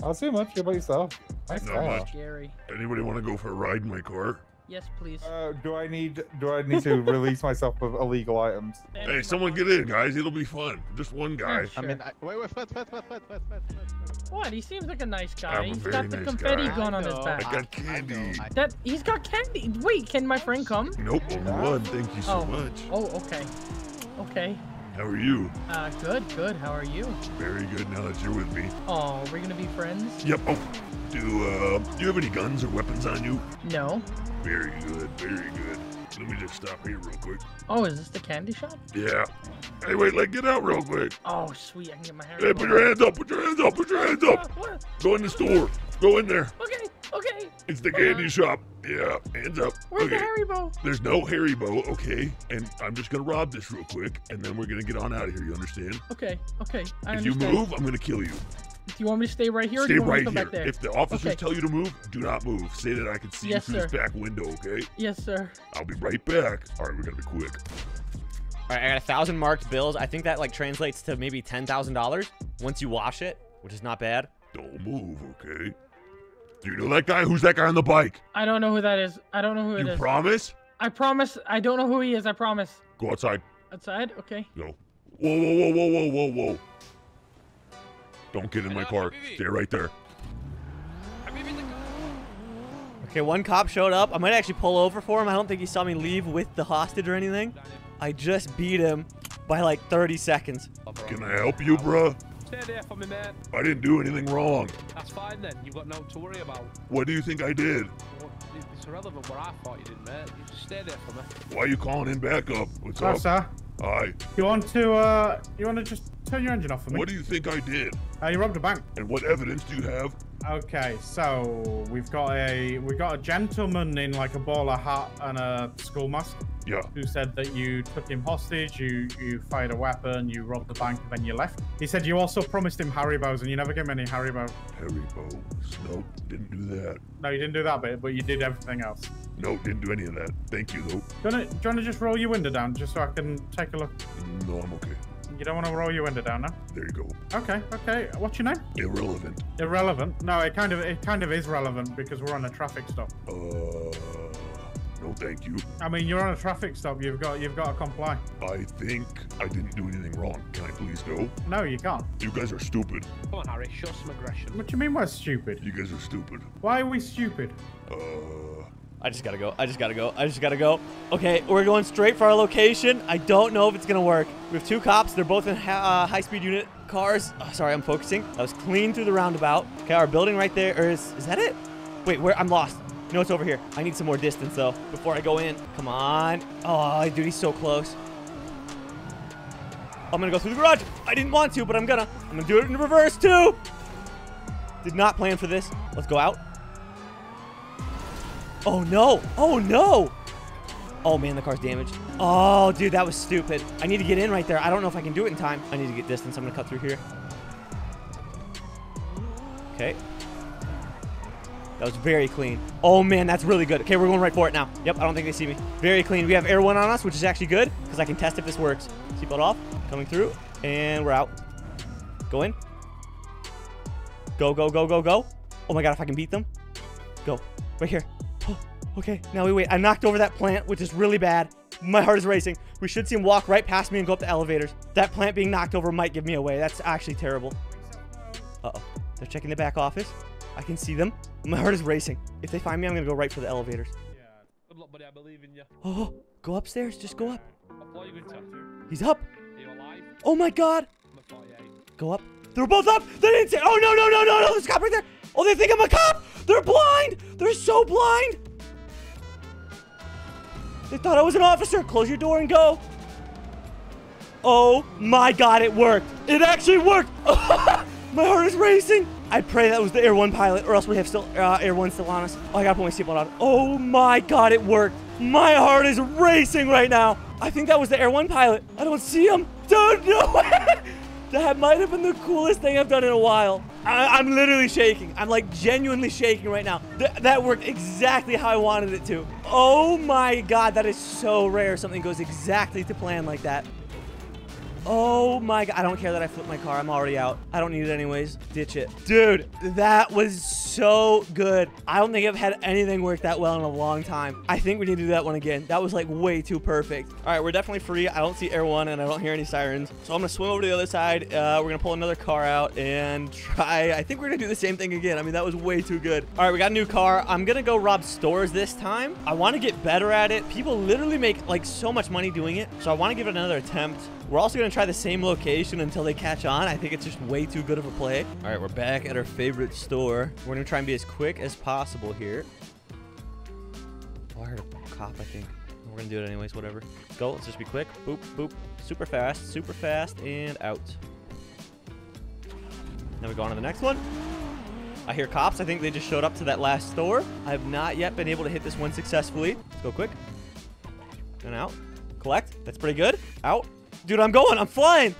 I'll see much. How about yourself? Nice Not car. much. Gary. Anybody want to go for a ride in my car? Yes, please. Uh, do I need do I need to release myself of illegal items? *laughs* Hey, someone *laughs* get in, guys. It'll be fun. Just one guy. Sure. I mean, I, Wait, wait, wait, wait, wait, wait, wait, wait, wait. what? He seems like a nice I'm guy. a He's very got the nice confetti guy. gun on his back. I got candy. That he's got candy. Wait, can my friend come? Nope, only one. Thank you so Oh. much. Oh, okay. Okay. How are you? Uh, good, good. How are you? Very good now that you're with me. Oh, we're gonna be friends? Yep. Oh, do uh, do you have any guns or weapons on you? No. Very good, very good. Let me just stop here real quick. Oh, is this the candy shop? Yeah. Hey, wait, like get out real quick. Oh, sweet. I can get my hair. Hey, put your hands up. Put your hands up. Put your hands up. What? Go in the store. Go in there. Okay, okay. It's the candy shop. Yeah, hands up. Where's okay. the Haribo? There's no Haribo, okay? And I'm just gonna rob this real quick, and then we're gonna get on out of here. You understand? Okay, okay. I if you move, I'm gonna kill you. Do you want me to stay right here? or Stay do you want right me to come here. back there? If the officers Okay. tell you to move, do not move. Say that I can see Yes, you through this back window, okay? Yes, sir. I'll be right back. All right, we gotta be quick. All right, I got a thousand marked bills. I think that like translates to maybe ten thousand dollars once you wash it, which is not bad. Don't move, okay? Do you know that guy? Who's that guy on the bike? I don't know who that is. I don't know who it You is. promise? I promise. I don't know who he is. I promise. Go outside. Outside? Okay. Go. Whoa, whoa, whoa, whoa, whoa, whoa, whoa. Don't get in my car. Stay right there. Okay, one cop showed up. I might actually pull over for him. I don't think he saw me leave with the hostage or anything. I just beat him by like 30 seconds. Can I help you, bruh? Stay there for me, mate. I didn't do anything wrong. That's fine then. You've got no to worry about. What do you think I did? Well, It's irrelevant what I thought you did, mate. You just stay there for me. Why are you calling in backup? What's Hello, up? sir. Hi. You want to, uh, you want to just turn your engine off for me? What do you think I did? Uh, you robbed a bank. And what evidence do you have? Okay, so we've got a we've got a gentleman in like a bowler hat and a school mask Yeah. who said that you took him hostage, you you fired a weapon, you robbed the bank, and then you left. He said you also promised him Harry Haribo's and you never gave him any Haribo. Haribo. Nope, didn't do that. No, you didn't do that bit, but you did everything else. No, didn't do any of that. Thank you, though. Do you wanna, do you wanna just roll your window down just so I can take a look? No, I'm okay. You don't want to roll your window down now? There you go. Okay, okay. What's your name? Irrelevant. Irrelevant. No, it kind of it kind of is relevant because we're on a traffic stop. Uh, no, thank you. I mean, you're on a traffic stop. You've got you've got to comply. I think I didn't do anything wrong. Can I please go? No, you can't. You guys are stupid. Come on, Harry. Show some aggression. What do you mean we're stupid? You guys are stupid. Why are we stupid? Uh, I just gotta go. I just gotta go. I just gotta go. Okay, we're going straight for our location. I don't know if it's gonna work. We have two cops. They're both in uh, high-speed unit cars. Oh, sorry, I'm focusing. I was clean through the roundabout. Okay, our building right there. Or is, is that it? Wait, where? I'm lost. No, it's over here. I need some more distance, though, before I go in. Come on. Oh, dude, he's so close. I'm gonna go through the garage. I didn't want to, but I'm gonna. I'm gonna do it in reverse, too. Did not plan for this. Let's go out. Oh no! Oh no! Oh man, the car's damaged. Oh, dude, that was stupid. I need to get in right there. I don't know if I can do it in time. I need to get distance. I'm gonna cut through here. Okay. That was very clean. Oh man, that's really good. Okay, we're going right for it now. Yep, I don't think they see me. Very clean. We have air one on us, which is actually good because I can test if this works. Seatbelt off. Coming through. And we're out. Go in. Go, go, go, go, go. Oh my god, if I can beat them. Go. Right here. Okay, now we wait. I knocked over that plant, which is really bad. My heart is racing. We should see him walk right past me and go up the elevators. That plant being knocked over might give me away. That's actually terrible. Uh-oh. They're checking the back office. I can see them. My heart is racing. If they find me, I'm going to go right for the elevators. Yeah. Good luck, buddy. I believe in you. Oh, go upstairs. Just go up. He's up. Oh my god. I'm at 48. Go up. They're both up. They didn't say. Oh, no, no, no, no, no. There's a cop right there. Oh, they think I'm a cop. They're blind. They're so blind. They thought I was an officer. Close your door and go. Oh my god, it worked. It actually worked. *laughs* my heart is racing. I pray that was the Air 1 pilot, or else we have still uh, Air 1 still on us. Oh, I gotta put my seatbelt on. Oh my god, it worked. My heart is racing right now. I think that was the Air 1 pilot. I don't see him. No way. *laughs* That might have been the coolest thing I've done in a while. I, am literally shaking. I'm like genuinely shaking right now. Th that worked exactly how I wanted it to. Oh my god, that is so rare. Something goes exactly to plan like that. Oh my god. I don't care that I flipped my car. I'm already out. I don't need it anyways. Ditch it. Dude, that was so good. I don't think I've had anything work that well in a long time. I think we need to do that one again. That was like way too perfect. All right, we're definitely free. I don't see Air 1 and I don't hear any sirens. So I'm going to swim over to the other side. Uh, we're going to pull another car out and try. I think we're going to do the same thing again. I mean, that was way too good. All right, we got a new car. I'm going to go rob stores this time. I want to get better at it. People literally make like so much money doing it. So I want to give it another attempt. We're also going to try the same location until they catch on. I think it's just way too good of a play. All right, we're back at our favorite store. We're going to try and be as quick as possible here. Oh, I heard a cop, I think. We're going to do it anyways, whatever. Go. Let's just be quick. Boop, boop. Super fast, super fast, and out. Now we go on to the next one. I hear cops. I think they just showed up to that last store. I have not yet been able to hit this one successfully. Let's go quick. And out. Collect. That's pretty good. Out. Dude, I'm going. I'm flying.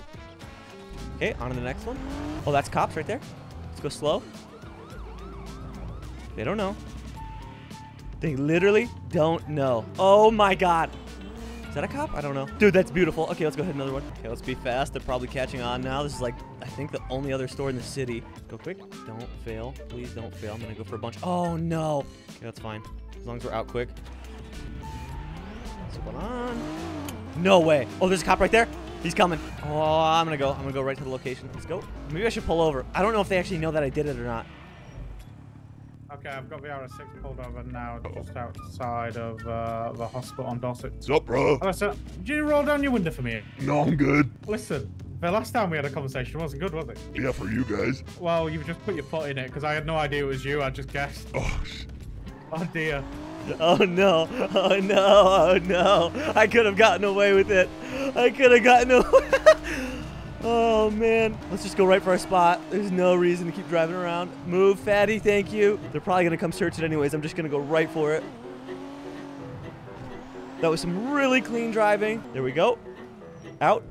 Okay, on to the next one. Oh, that's cops right there. Let's go slow. They don't know. They literally don't know. Oh my god. Is that a cop? I don't know. Dude, that's beautiful. Okay, let's go hit another one. Okay, let's be fast. They're probably catching on now. This is like, I think the only other store in the city. Go quick. Don't fail. Please don't fail. I'm gonna go for a bunch. Oh no. Okay, that's fine. As long as we're out quick. What's going on? No way. Oh, there's a cop right there. He's coming. Oh, I'm gonna go. I'm gonna go right to the location. Let's go. Maybe I should pull over. I don't know if they actually know that I did it or not. Okay, I've got the RS6 pulled over now, just outside of uh, the hospital on Dorset. What's up, bro? Listen, did you roll down your window for me? No, I'm good. Listen, the last time we had a conversation wasn't good, was it? Yeah, for you guys. Well, you've just put your foot in it because I had no idea it was you. I just guessed. Oh, sh- Oh dear. Oh no. Oh no. Oh no. I could have gotten away with it. I could have gotten away. *laughs* oh man. Let's just go right for our spot. There's no reason to keep driving around. Move, fatty. Thank you. They're probably to come search it anyways. I'm just to go right for it. That was some really clean driving. There we go. Out.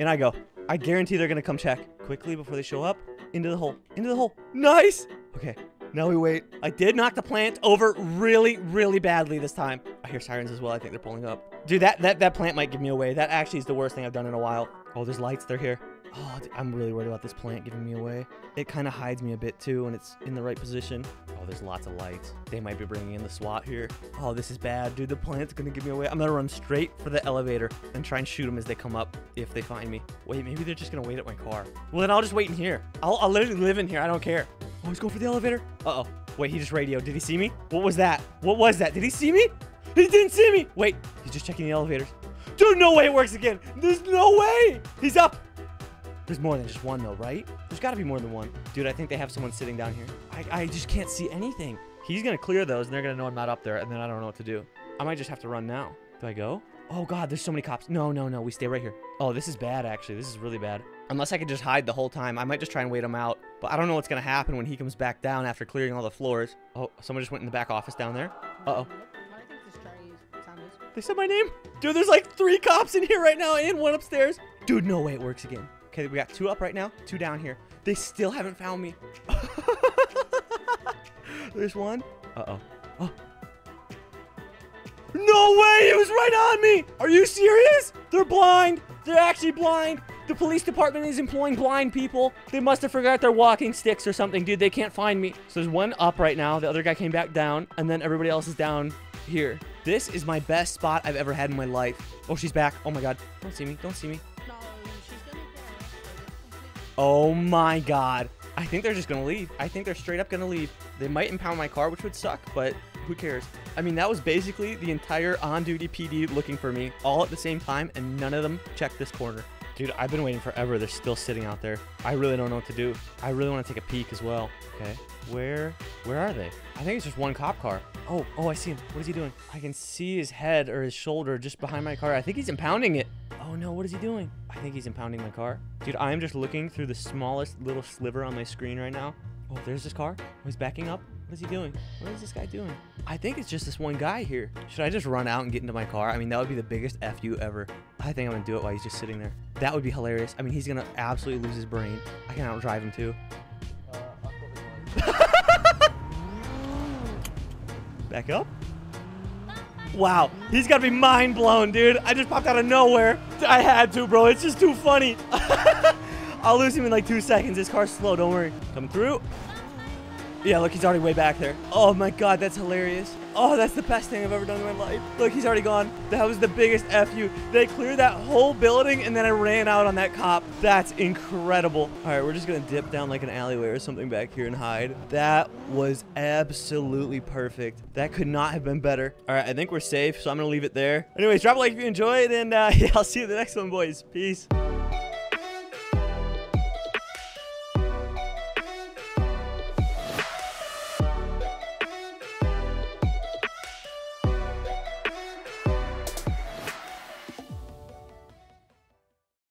And I go. I guarantee they're to come check quickly before they show up. Into the hole. Into the hole. Nice. Okay. Now we wait. I did knock the plant over really, really badly this time. I hear sirens as well. I think they're pulling up. Dude, that, that, that plant might give me away. That actually is the worst thing I've done in a while. Oh, there's lights. They're here. Oh, I'm really worried about this plant giving me away. It kind of hides me a bit too when it's in the right position. Oh, there's lots of lights. They might be bringing in the SWAT here. Oh, this is bad. Dude, the plant's going to give me away. I'm going to run straight for the elevator and try and shoot them as they come up if they find me. Wait, maybe they're just going to wait at my car. Well, then I'll just wait in here. I'll, I'll literally live in here. I don't care. Oh, he's going for the elevator. Uh-oh. Wait, he just radioed. Did he see me? What was that? What was that? Did he see me? He didn't see me. Wait, he's just checking the elevators. Dude, no way it works again. There's no way. He's up. There's more than just one though, right? There's got to be more than one. Dude, I think they have someone sitting down here. I, I just can't see anything. He's going to clear those and they're going to know I'm not up there and then I don't know what to do. I might just have to run now. Do I go? Oh God, there's so many cops. No, no, no. We stay right here. Oh, this is bad actually. This is really bad. Unless I could just hide the whole time. I might just try and wait him out. But I don't know what's going to happen when he comes back down after clearing all the floors. Oh, someone just went in the back office down there. Uh-oh. They said my name? Dude, there's like three cops in here right now and one upstairs. Dude, no way it works again. Okay, we got two up right now, two down here. They still haven't found me. *laughs* there's one. Uh-oh. Oh. No way! It was right on me! Are you serious? They're blind. They're actually blind. The police department is employing blind people. They must have forgot their walking sticks or something, dude. They can't find me. So there's one up right now. The other guy came back down, and then everybody else is down here. This is my best spot I've ever had in my life. Oh, she's back. Oh my god. Don't see me. Don't see me. Oh my god. I think they're just gonna leave. I think they're straight up gonna leave. They might impound my car, which would suck, but who cares? I mean, that was basically the entire on-duty PD looking for me all at the same time, and none of them checked this corner. Dude, I've been waiting forever. They're still sitting out there. I really don't know what to do. I really want to take a peek as well. Okay, where, where are they? I think it's just one cop car. Oh, oh, I see him. What is he doing? I can see his head or his shoulder just behind my car. I think he's impounding it. Oh no, what is he doing? I think he's impounding my car. Dude, I am just looking through the smallest little sliver on my screen right now. Oh, there's this car. Oh, he's backing up. What is he doing? What is this guy doing? I think it's just this one guy here. Should I just run out and get into my car? I mean, that would be the biggest FU ever. I think I'm gonna do it while he's just sitting there. That would be hilarious. I mean, he's gonna absolutely lose his brain. I can outdrive him too. *laughs* Back up. Wow, he's gotta be mind blown, dude. I just popped out of nowhere. I had to, bro. It's just too funny. *laughs* I'll lose him in like two seconds. This car's slow, don't worry. Come through. Yeah, look, he's already way back there. Oh my god, that's hilarious. Oh, that's the best thing I've ever done in my life. Look, he's already gone. That was the biggest FU. They cleared that whole building and then I ran out on that cop. That's incredible. All right, we're just gonna dip down like an alleyway or something back here and hide. That was absolutely perfect. That could not have been better. All right, I think we're safe, so I'm gonna leave it there. Anyways, drop a like if you enjoyed, and uh, *laughs* yeah, I'll see you in the next one, boys. Peace.